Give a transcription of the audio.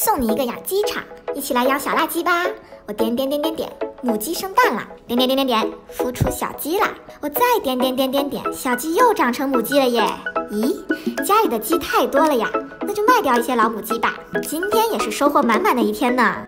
送你一个养鸡场，一起来养小辣鸡吧！我点点点点点，母鸡生蛋了，点点点点点，孵出小鸡了。我再点点点点点，小鸡又长成母鸡了耶！咦，家里的鸡太多了呀，那就卖掉一些老母鸡吧。今天也是收获满满的一天呢。